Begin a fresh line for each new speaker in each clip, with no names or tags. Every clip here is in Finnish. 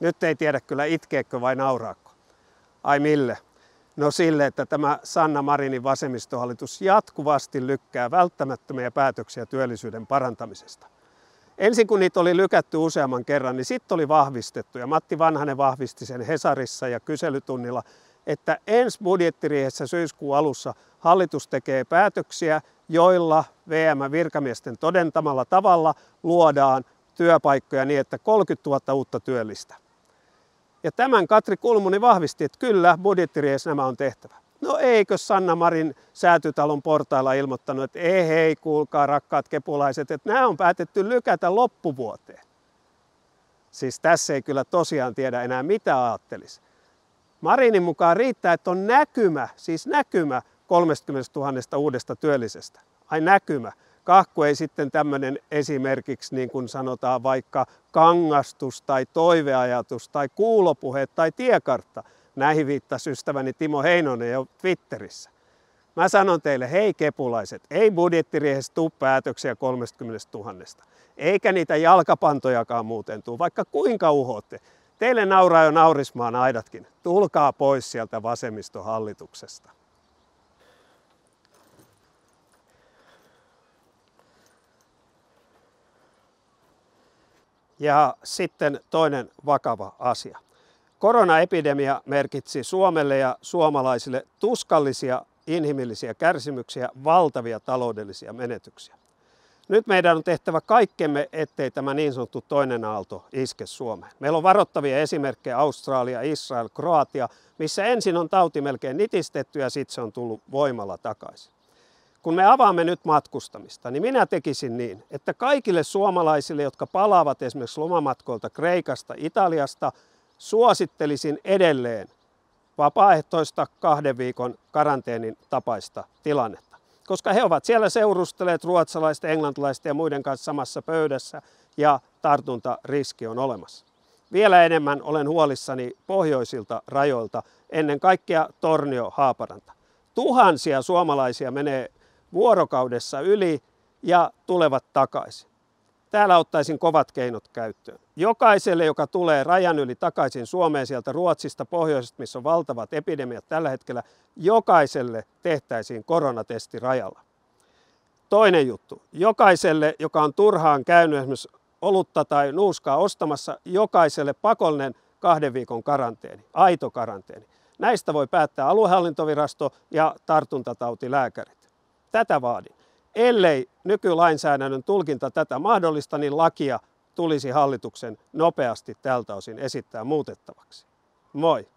Nyt ei tiedä kyllä itkeekö vai nauraako. Ai mille? No sille, että tämä Sanna Marinin vasemmistohallitus jatkuvasti lykkää välttämättömiä päätöksiä työllisyyden parantamisesta. Ensin kun niitä oli lykätty useamman kerran, niin sitten oli vahvistettu. Ja Matti Vanhanen vahvisti sen Hesarissa ja kyselytunnilla, että ensi budjettiriihessä syyskuun alussa hallitus tekee päätöksiä, joilla VM-virkamiesten todentamalla tavalla luodaan työpaikkoja niin, että 30 000 uutta työllistä. Ja tämän Katri Kulmuni vahvisti, että kyllä budjettiriihessä nämä on tehtävä. No eikö Sanna Marin säätytalon portailla ilmoittanut, että ei hei, kuulkaa rakkaat kepulaiset, että nämä on päätetty lykätä loppuvuoteen. Siis tässä ei kyllä tosiaan tiedä enää mitä ajattelisi. Marinin mukaan riittää, että on näkymä, siis näkymä 30 000 uudesta työllisestä. Ai näkymä. Kahku ei sitten tämmöinen esimerkiksi niin kuin sanotaan vaikka kangastus tai toiveajatus tai kuulopuhe tai tiekartta. Näihin viittasi ystäväni Timo Heinonen jo Twitterissä. Mä sanon teille, hei kepulaiset, ei budjettiriehessä tuu päätöksiä 30 000. Eikä niitä jalkapantojakaan muuten tuu, vaikka kuinka uhotte. Teille nauraa jo naurismaan aidatkin. Tulkaa pois sieltä vasemmistohallituksesta. Ja sitten toinen vakava asia. Koronaepidemia merkitsi Suomelle ja suomalaisille tuskallisia inhimillisiä kärsimyksiä, valtavia taloudellisia menetyksiä. Nyt meidän on tehtävä kaikkemme, ettei tämä niin sanottu toinen aalto iske Suomeen. Meillä on varoittavia esimerkkejä Australia, Israel, Kroatia, missä ensin on tauti melkein nitistetty ja sitten se on tullut voimalla takaisin. Kun me avaamme nyt matkustamista, niin minä tekisin niin, että kaikille suomalaisille, jotka palaavat esimerkiksi lomamatkoilta Kreikasta, Italiasta, suosittelisin edelleen vapaaehtoista kahden viikon karanteenin tapaista tilannetta. Koska he ovat siellä seurusteleet ruotsalaisten, englantilaisten ja muiden kanssa samassa pöydässä ja tartuntariski on olemassa. Vielä enemmän olen huolissani pohjoisilta rajoilta, ennen kaikkea Tornio Haaparanta. Tuhansia suomalaisia menee vuorokaudessa yli ja tulevat takaisin. Täällä ottaisin kovat keinot käyttöön. Jokaiselle, joka tulee rajan yli takaisin Suomeen sieltä Ruotsista, pohjoisesta, missä on valtavat epidemiat tällä hetkellä, jokaiselle tehtäisiin koronatesti rajalla. Toinen juttu. Jokaiselle, joka on turhaan käynyt esimerkiksi olutta tai nuuskaa ostamassa, jokaiselle pakollinen kahden viikon karanteeni, aito karanteeni. Näistä voi päättää aluehallintovirasto ja tartuntatautilääkärit. Tätä vaadin. Ellei nykylainsäädännön tulkinta tätä mahdollista, niin lakia tulisi hallituksen nopeasti tältä osin esittää muutettavaksi. Moi!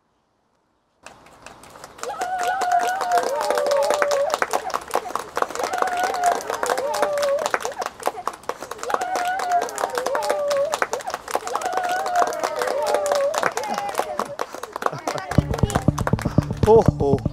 Huhhuh.